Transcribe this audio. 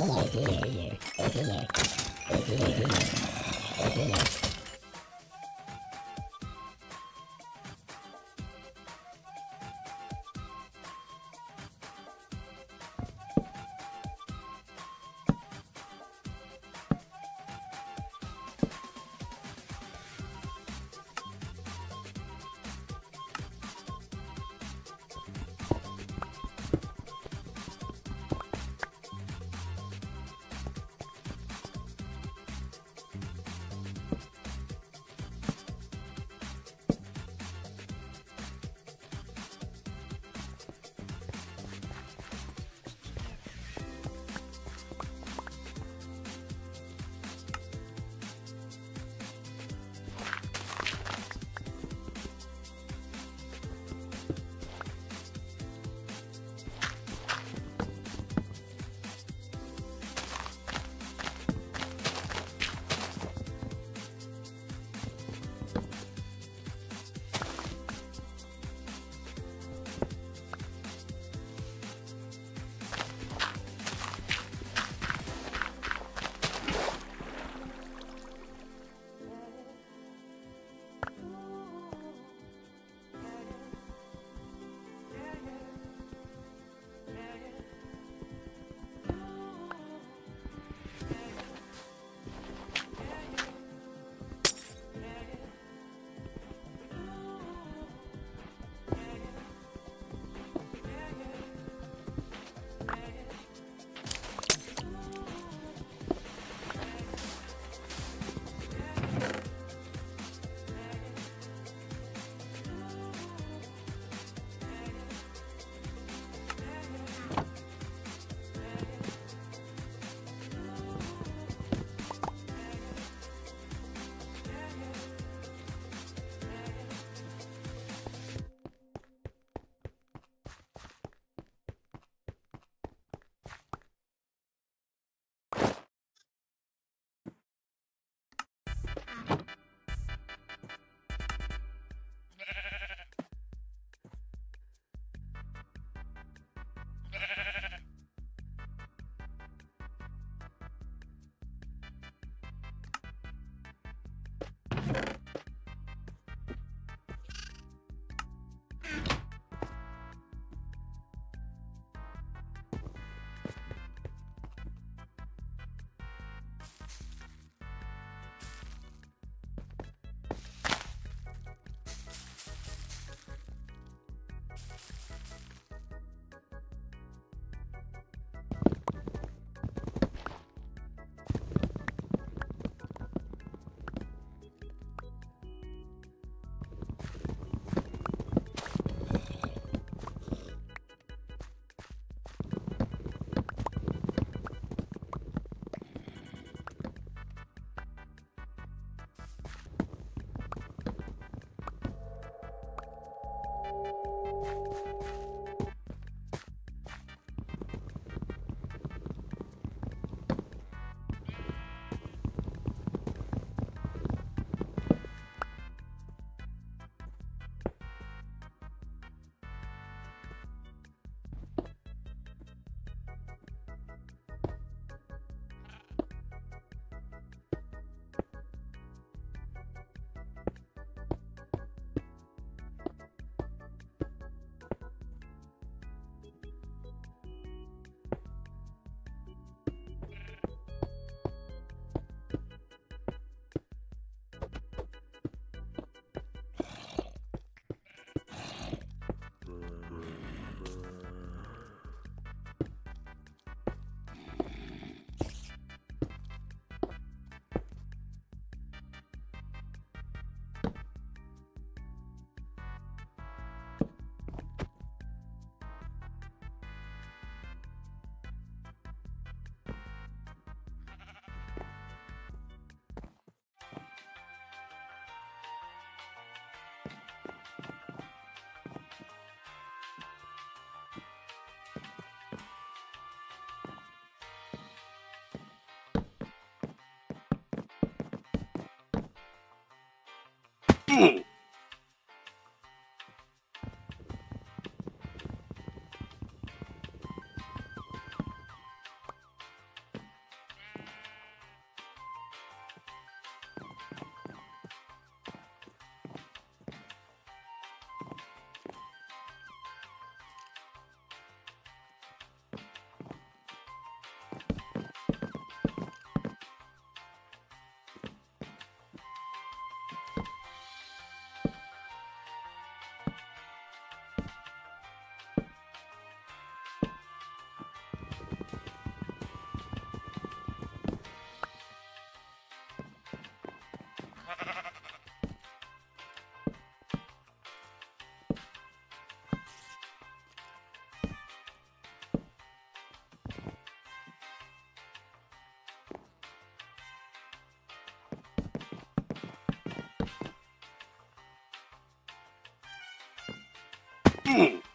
Thank you. Boom. Ooh.